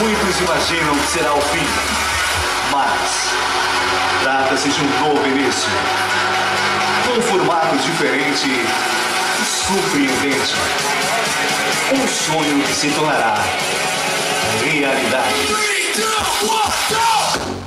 Muitos imaginam que será o fim, mas trata-se de um novo início. Um formato diferente e surpreendente. Um sonho que se tornará realidade. Three, two, one, go!